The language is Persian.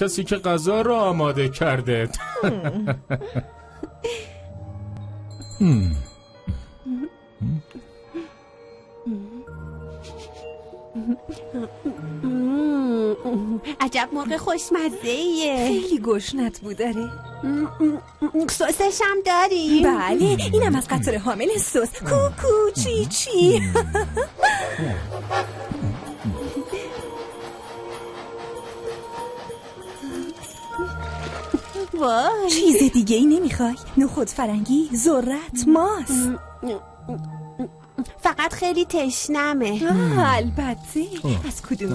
کسی که غذا رو آماده کرده. عجب مرغ خوشمزه ایه خیلی گشنت بود داره سسش هم داری بله اینم از قطار حامل سس. کوکو چی چی؟ وای. چیز دیگه ای نمی‌خوای. نخود فرنگی ذرت ماست. فقط خیلی تشنمه. البته. از کدوم؟